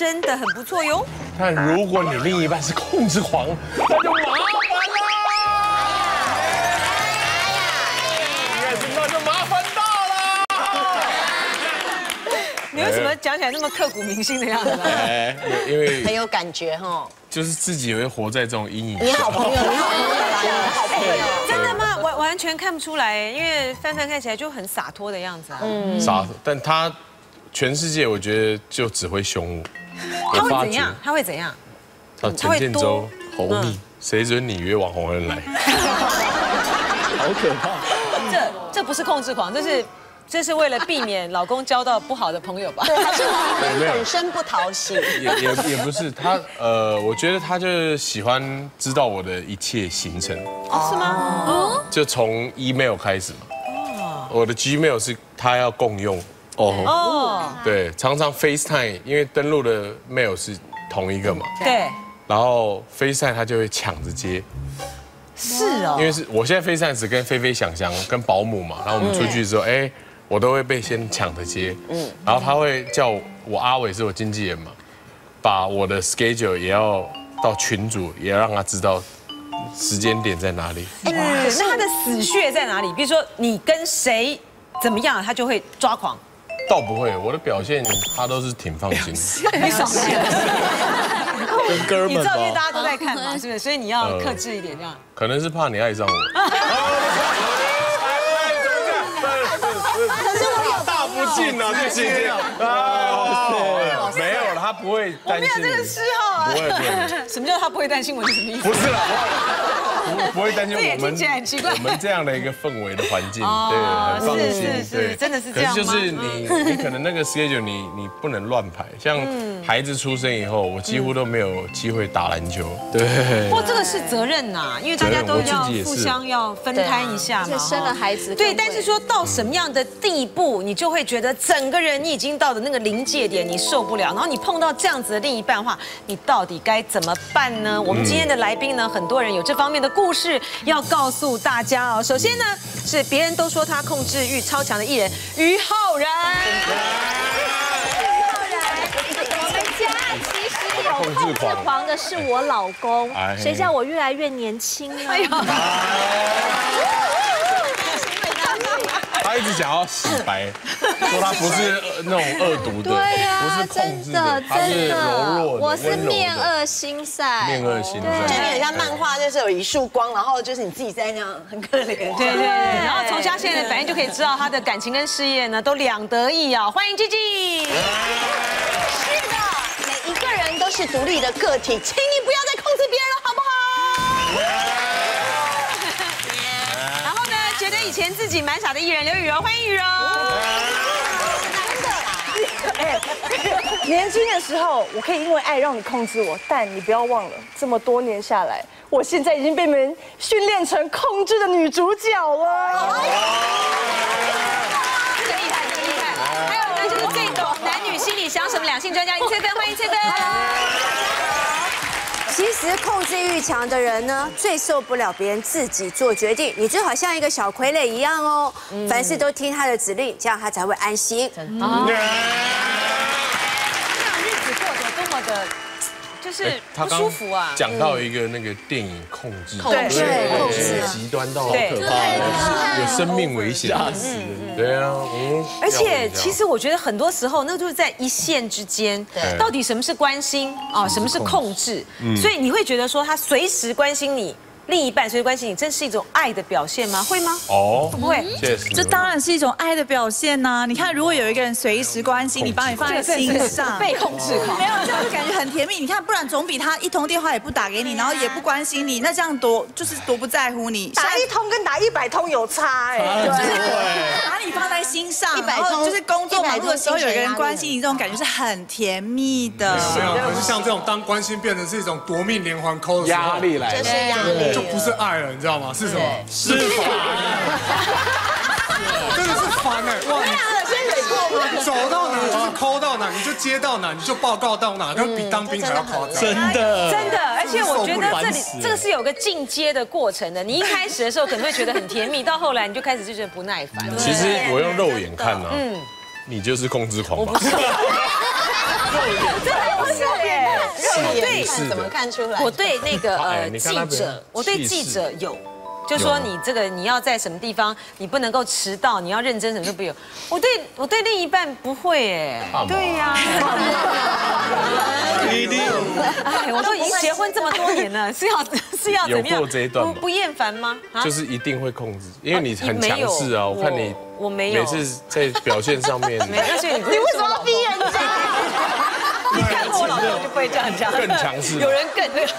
真的很不错哟。但如果你另一半是控制狂，那就麻烦了。哎呀，那就麻烦大了。你为什么讲起来那么刻骨铭心的样子呢？哎，因为很有感觉哈。就是自己也会活在这种阴影你下。好朋友，你好朋友好朋友。真的吗？完完全看不出来，因为范范看起来就很洒脱的样子啊。嗯，傻，但他全世界我觉得就只会凶我。他会怎样？他会怎样？他陈建州吼你，谁准你约网红人来？好可怕！这这不是控制狂，这是这是为了避免老公交到不好的朋友吧？对，他是本身不讨喜。也也也不是他，呃，我觉得他就是喜欢知道我的一切行程，是吗？哦，就从 email 开始嘛。我的 Gmail 是他要共用哦，哦，对，常常 FaceTime，因为登录的 mail 是同一个嘛，对，然后 FaceTime 他就会抢着接，是哦因。为是我现在 FaceTime 只跟菲菲、想想跟保姆嘛，然后我们出去之后，哎，我都会被先抢着接，嗯，然后他会叫我阿伟是我经纪人嘛，把我的 schedule 也要到群组，也要让他知道时间点在哪里。对，那他的死穴在哪里？比如说你跟谁怎么样，他就会抓狂。倒不会，我的表现他都是挺放心的。你少跟哥你知道，因为大家都在看嘛，是不是？所以你要克制一点，这样。可能是怕你爱上我。可是我有大不敬啊，这姐姐啊，没有了，他不会我担心我。没有这个嗜好啊。不会不会。什么叫他不会担心我是什么意思？不是啦，不 不会担心我们我们这样的一个氛围的环境，哦对，很放是心，是是真的是这样吗？可是就是你，你可能那个 schedule 你你不能乱排，像嗯。孩子出生以后，我几乎都没有机会打篮球，对。不，过这个是责任呐，因为大家都要互相要分摊一下嘛。生了孩子对，但是说到什么样的地步，你就会觉得整个人你已经到了那个临界点，你受不了。然后你碰到这样子的另一半的话，你到底该怎么办呢？我们今天的来宾呢，很多人有这方面的故事要告诉大家哦。首先呢，是别人都说他控制欲超强的艺人于浩然。我们家其实有控制狂的是我老公哎，谁叫我越来越年轻呢？他一直想要洗白，说他不是呃那种恶毒的，对呀、不是控制真的他是真柔弱的，我是面恶心善，面恶心就有善。点像漫画，就是有一束光，然后就是你自己在那样很可怜。对对对，然后从他现在的反应就可以知道他的感情跟事业呢都两得意啊！欢迎 GG。是的，每一个人都是独立的个体，请你不要再控制别人了，以前自己蛮傻的艺人刘雨柔，欢迎雨柔。年轻的时候，我可以因为爱让你控制我，但你不要忘了，这么多年下来，我现在已经被你们训练成控制的女主角了。这个厉害，这个厉害。还有呢，就是最懂男女心理想什么两性专家一翠芬，欢迎翠芬。其实控制欲强的人呢，最受不了别人自己做决定。你最好像一个小傀儡一样哦，凡事都听他的指令，这样他才会安心日子过得多么的，就是不他刚舒服啊。讲到一个那个电影控制，对制极端到好可怕，就是有生命危险，吓死。对啊，嗯。而且其实我觉得很多时候，那就是在一线之间，到底什么是关心啊，什么是控制？所以你会觉得说他随时关心你。另一半随时关心你，真是一种爱的表现吗？会吗？哦会，不会？确实，这当然是一种爱的表现呐、你看，如果有一个人随时关心你，把你放在心上，被控制狂没。有这样就感觉很甜蜜。你看，不然总比他一通电话也不打给你，然后也不关心你，那这样多就是多不在乎你。打一通跟打一百通有差哎。对把你放在心上，100然后通就是工作忙碌的时候有一个人关心你，这种感觉是很甜蜜的。没有，可是像这种当关心变成是一种夺命连环扣的时候，压力来了，就是压力就。不是爱了，你知道吗？是什么？是烦？真的是烦哎！哇，你走到哪就是抠到哪，你就接到哪，你就报告到哪，就比当兵还要夸张。真的，真的，而且我觉得这里这个是有个进阶的过程的。你一开始的时候可能会觉得很甜蜜，到后来你就开始就觉得不耐烦。其实我用肉眼看呢，嗯，你就是控制狂吧？肉对眼看怎么看出来？我对那个哎呃记者，我对记者有。就说你这个你要在什么地方，你不能够迟到，你要认真，什么都不有。我对我对另一半不会哎，对呀。一定哎，我都已经结婚这么多年了，是要是要怎么样？有过这一段吗不不厌烦吗？啊就是一定会控制，因为你很没有强势啊。我看你我我没有每次在表现上面 你为什么要逼人家？就不会这样讲，更强势有人更那个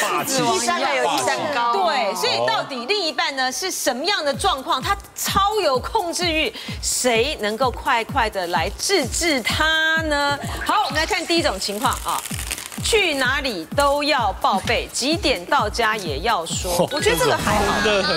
霸气，一山还有一山高。对，所以到底另一半呢是什么样的状况？他超有控制欲，谁能够快快的来治治他呢？好，我们来看第一种情况啊。去哪里都要报备，几点到家也要说。我觉得这个还好，的很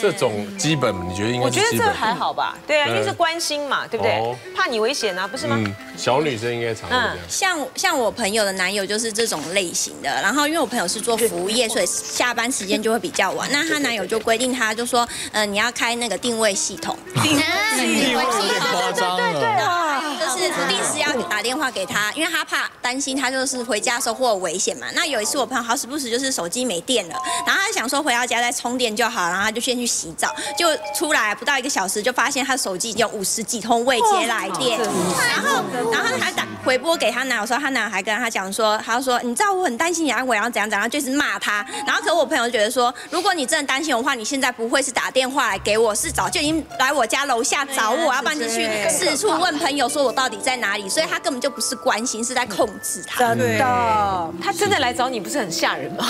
这种基本，你觉得应该我觉得这个？还好吧？对啊，因为是关心嘛，对不对哦？怕你危险啊，不是吗？嗯，小女生应该常会这样。像像我朋友的男友就是这种类型的，然后因为我朋友是做服务业，所以下班时间就会比较晚。那她男友就规定她就说，嗯，你要开那个定位系统，定地位有点夸张了。就是不定时要打电话给他，因为他怕担心他就是回家的时候会有危险嘛。那有一次我朋友好时不时就是手机没电了，然后他想说回到家再充电就好，然后他就先去洗澡，就出来不到一个小时就发现他手机已经有五十几通未接来电，然后然后他还打回拨给他男友说，他男友还跟他讲说，他说你知道我很担心你啊，我要怎样怎样，就是骂他。然后可我朋友觉得说，如果你真的担心我的话，你现在不会是打电话来给我，是早就已经来我家楼下找我，要不然就去四处问朋友说我到底在哪里，所以他根本就不是关心，是在控制他。真的，他真的来找你，不是很吓人吗？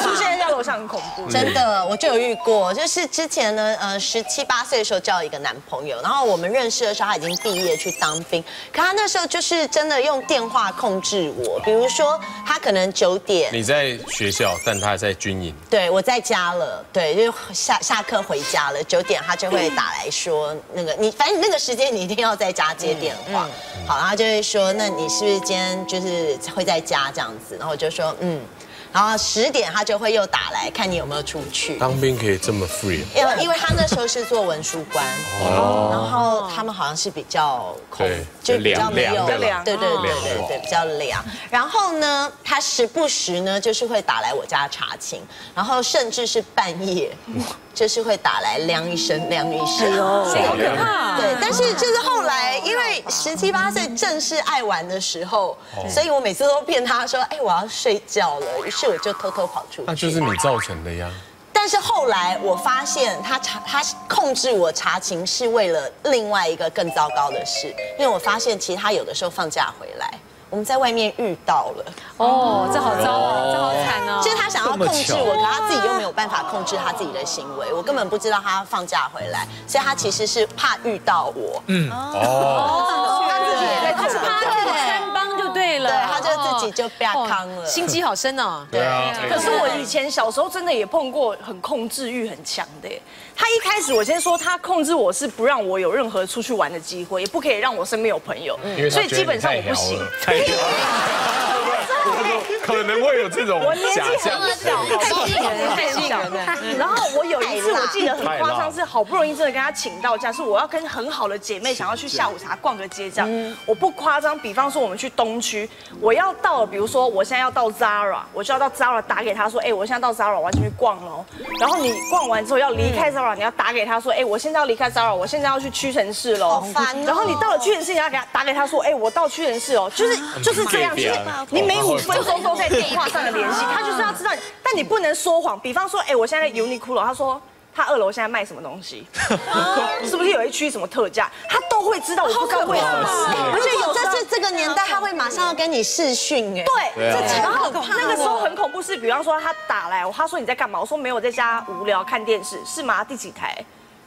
出现在楼上很恐怖。真的，我就有遇过，就是之前呢，呃，十七八岁的时候交了一个男朋友，然后我们认识的时候他已经毕业去当兵，可他那时候就是真的用电话控制我，比如说他可能九点，你在学校，但他在军营，对我在家了，对，就下下课回家了，九点他就会打来说，那个你反正那个时间你一定要在家接电话，好，然后他就会说，那你是不是今天就是会在家这样子？然后我就说，嗯，然后十点他就会又打来看你有没有出去。当兵可以这么 free，因为因为他那时候是做文书官，然后他们好像是比较空对，就比较没有对对对对对，比较凉。然后呢，他时不时呢就是会打来我家查寝，然后甚至是半夜，就是会打来亮一声亮一声，好可怕！对，但是就是后来，因为十七八岁正是爱玩的时候，所以我每次都骗他说：“哎，我要睡觉了。”我就偷偷跑出去。那就是你造成的呀。但是后来我发现他查他控制我查情是为了另外一个更糟糕的事，因为我发现其实他有的时候放假回来，我们在外面遇到了，哦，这好糟哦，这好惨哦。就是他想要控制我，可他自己又没有办法控制他自己的行为，我根本不知道他放假回来，所以他其实是怕遇到我，嗯。哦，他自己也在他是他己就被他康了哦心机好深哦。对啊，可是我以前小时候真的也碰过很控制欲很强的。他一开始我先说他控制我是不让我有任何出去玩的机会，也不可以让我身边有朋友所以基本上我不行。可能会有这种我年纪假象。很小，太 然后我有一次我记得很夸张，是好不容易真的跟他请到假，是我要跟很好的姐妹想要去下午茶逛个街这样。我不夸张，比方说我们去东区，我要到了，比如说我现在要到 Zara，我就要到 Zara 打给他说，哎，我现在到 Zara，我要进去逛喽。然后你逛完之后要离开 Zara，你要打给他说，哎，我现在要离开 Zara，我现在要去屈臣氏喽。好烦哦。然后你到了屈臣氏，你要给他打给他说，哎，我到屈臣氏哦，就是就是这样，就是你每五分钟都在 电话上的联系，他就是要知道你，但你不能说谎。比方说，哎，我现在在 Uniqlo，他说。他二楼现在卖什么东西？是不是有一区什么特价？他都会知道，我不知道为什么。而且有这是这个年代，他会马上要跟你视讯哎，对，这很可怕那个时候很恐怖，是比方说他打来，他说你在干嘛？我说没有，在家无聊看电视，是吗？第几台？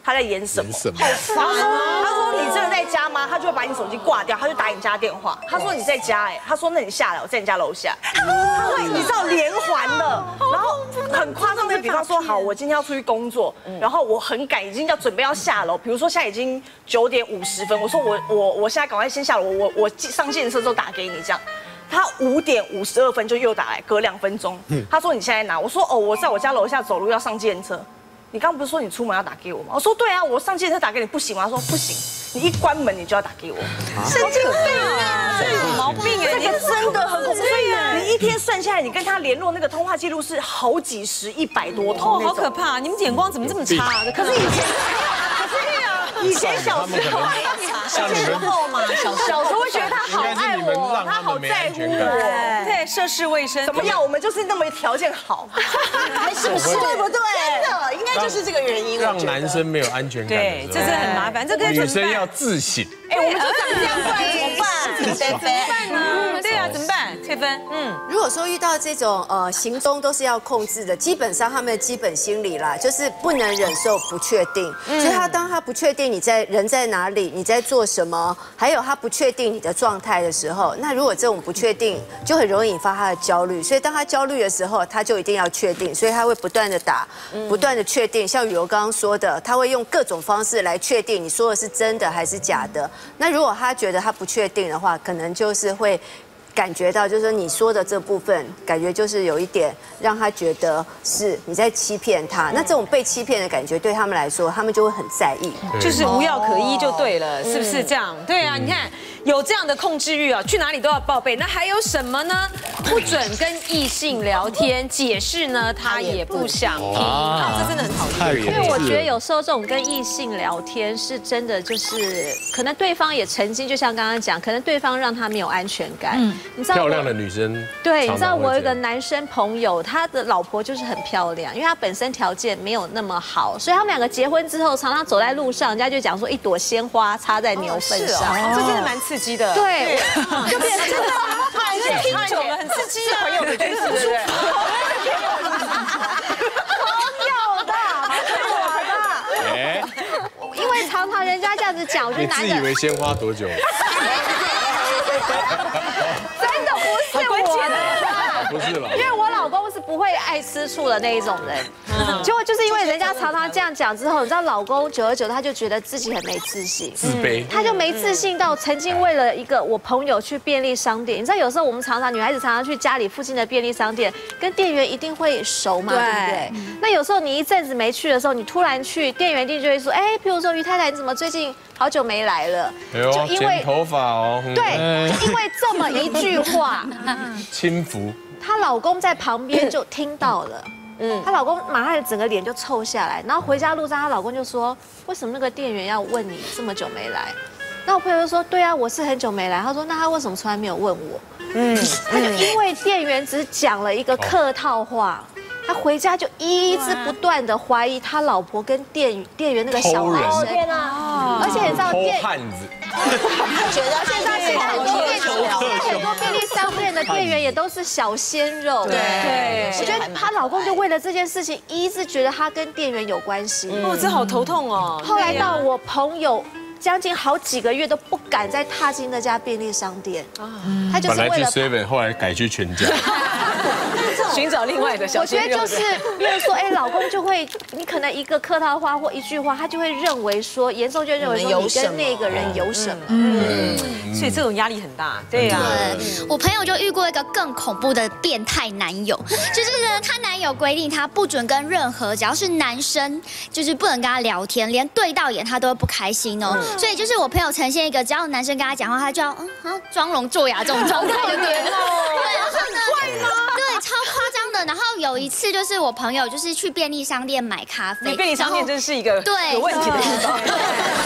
他在演什么？演什么然后说他说你真的在家吗？他就会把你手机挂掉，他就打你家电话。他说你在家哎，他说那你下来，我在你家楼下。他会你知道连环的，然后很夸张的，比方说好，我今天要出去工作，然后我很赶，已经要准备要下楼，比如说现在已经九点五十分，我说我我我现在赶快先下楼，我我我上健身之后打给你这样。他五点五十二分就又打来，隔两分钟，他说你现在哪？我说哦，我在我家楼下走路要上健身车。你刚刚不是说你出门要打给我吗？我说对啊，我上健身车打给你不行吗？他说不行，你一关门你就要打给我，神经病啊，这有毛病哎，这个真的很恐怖。你一天算下来，你跟他联络那个通话记录是好几十、一百多通哦，好可怕！你们眼光怎么这么差？可是以前，可是啊，以前小时候，小时候嘛，小时小时候会觉得他好爱我，他好在乎我，对，涉世未深，怎么样？我们就是那么条件好，是不是？对不对？真的，应该就是这个原因。让男生没有安全感，对，这是很麻烦。这个女生要自省。哎，我们就这样，怎么办？怎么办呢？对啊，怎么办？翠芬，嗯，如果说遇到这种呃行踪都是要控制的，基本上他们的基本心理啦，就是不能忍受不确定。所以他当他不确定你在人在哪里，你在做什么，还有他不确定你的状态的时候，那如果这种不确定，就很容易引发他的焦虑。所以当他焦虑的时候，他就一定要确定，所以他会不断的打，不断的确定。像雨柔刚刚说的，他会用各种方式来确定你说的是真的还是假的。那如果他觉得他不确定的话，可能就是会感觉到，就是说你说的这部分，感觉就是有一点让他觉得是你在欺骗他。那这种被欺骗的感觉对他们来说，他们就会很在意，就是无药可医就对了，是不是这样？对啊，你看。有这样的控制欲啊，去哪里都要报备。那还有什么呢？不准跟异性聊天，解释呢 他也不想听。啊，这真的很讨厌。因为我觉得有时候这种跟异性聊天是真的，就是可能对方也曾经，就像刚刚讲，可能对方让他没有安全感。嗯，你知道漂亮的女生。对，你知道我有一个男生朋友，他的老婆就是很漂亮，因为他本身条件没有那么好，所以他们两个结婚之后，常常走在路上，人家就讲说一朵鲜花插在牛粪上，这真的蛮刺。激的对，就变成的真是对不朋友的，朋友的，哎，因为常常人家这样子讲，我就难你自以为鲜花多久？真的不是我的，不是了，因为我老不会爱吃醋的那一种人。结果就是因为人家常常这样讲之后，你知道老公久而久他就觉得自己很没自信，自卑，他就没自信到曾经为了一个我朋友去便利商店，你知道有时候我们常常女孩子常常去家里附近的便利商店，跟店员一定会熟嘛，对。不对？那有时候你一阵子没去的时候，你突然去，店员一定就会说，哎，比如说于太太，你怎么最近好久没来了？就因为头发哦，对，因为这么一句话，轻浮，她老公在旁边就听到了。嗯，她老公马上整个脸就臭下来，然后回家路上，她老公就说：“为什么那个店员要问你这么久没来？”那我朋友就说：“对啊，我是很久没来。”他说：“那他为什么从来没有问我？”嗯，他就因为店员只讲了一个客套话。他回家就一直不断的怀疑他老婆跟店店员那个小男生，天啊！而且你知道店汉子，觉得现在是很多店很多便利商店的店员也都是小鲜肉，对，我觉得她老公就为了这件事情一直觉得他跟店员有关系，哦，这好头痛哦。后来到我朋友。将近好几个月都不敢再踏进那家便利商店啊！他就是为了 seven，后来改去全家，寻找另外的小我觉得就是，因为说，哎，老公就会，你可能一个客套话或一句话，他就会认为说，严重就认为说你跟那个人有什么，嗯，所以这种压力很大，对呀。我朋友就遇过一个更恐怖的变态男友，就是呢，她男友规定她不准跟任何只要是男生，就是不能跟他聊天，连对到眼他都会不开心哦。所以就是我朋友呈现一个，只要男生跟他讲话，他就要嗯啊装聋作哑这种状态，对对。然后呢？超夸张的。然后有一次就是我朋友就是去便利商店买咖啡，便利商店真是一个对有问题的地方，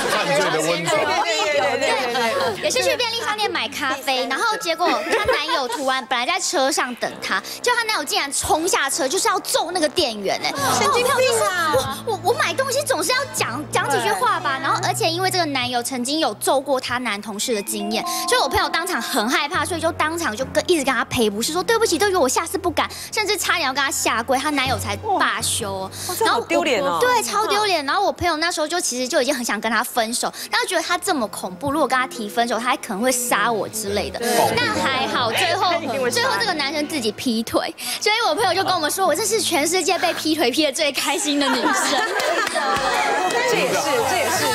犯罪的温床。对对对对，也是去便利商店买咖啡，然后结果她男友突然本来在车上等她，就她男友竟然冲下车，就是要揍那个店员哎，神经病啊！我我我买东西总是要讲讲几句话吧，然后而且因为这个男友曾经有揍过她男同事的经验，所以我朋友当场很害怕，所以就当场就跟一直跟他赔不是，说对不起，对不起，我下次不敢，甚至差点要跟他下跪，她男友才罢休。然后丢脸哦，对，超丢脸。然后我朋友那时候就其实就已经很想跟他分手，然后觉得他这么恐怖，如果跟他提分手，他还可能会杀我之类的。那还好，最后 最后这个男生自己劈腿，所以我朋友就跟我们说，我这是全世界被劈腿劈的最开心的女生。这也是，这也是，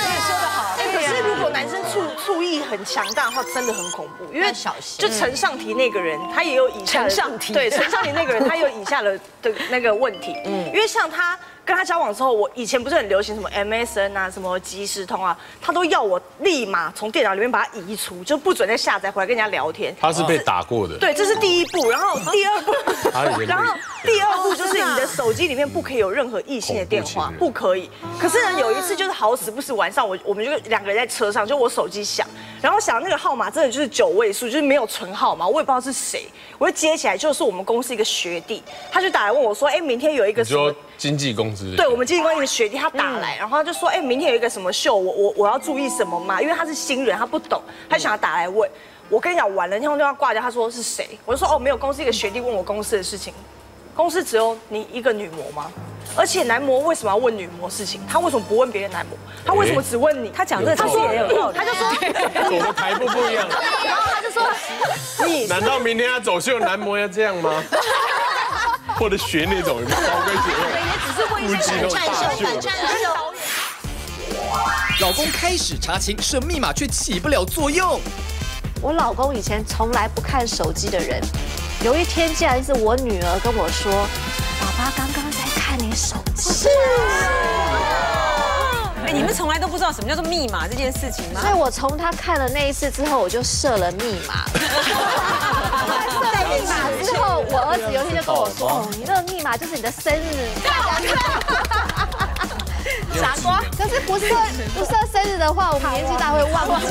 醋醋意很强大的话，真的很恐怖，因为就陈尚提那个人，他也有以下上提对陈尚提那个人，他有以下的的那个问题。嗯，因为像他。跟他交往之后，我以前不是很流行什么 MSN 啊，什么即时通啊，他都要我立马从电脑里面把它移除，就不准再下载回来跟人家聊天。他是被打过的，对，这是第一步，然后第二步然后第二步就是你的手机里面不可以有任何异性的电话不可以。可是呢，有一次就是好死不死晚上我我们就两个人在车上，就我手机响，然后想那个号码真的就是九位数，就是没有存号码，我也不知道是谁，我就接起来，就是我们公司一个学弟，他就打来问我说，哎，明天有一个什么经纪公司，对，我们经纪公司的学弟他打来，然后他就说，哎，明天有一个什么秀，我我我要注意什么嘛？因为他是新人，他不懂，他想要打来问。我跟你讲，完了，那通电话挂掉，他说是谁？我就说哦，没有，公司一个学弟问我公司的事情。公司只有你一个女模吗？而且男模为什么要问女模事情？他为什么不问别的男模？他为什么只问你？他讲这个他说也有道理他就说，我们台步不一样。然后他就说，你 难道明天要走秀男模要这样吗？或者学那种高跟鞋那种，腹肌那种大秀的。老公开始查寝，设密码却起不了作用。我老公以前从来不看手机的人，有一天竟然是我女儿跟我说：“爸爸刚刚在看你手机。” 哎，你们从来都不知道什么叫做密码这件事情吗所以？我从他看了那一次之后，我就设了密码。在密码之后，我儿子有一天就跟我说：“哦，你那个密码就是你的生日。” 傻瓜！可是不设不设生日的话，我们年纪大会忘记。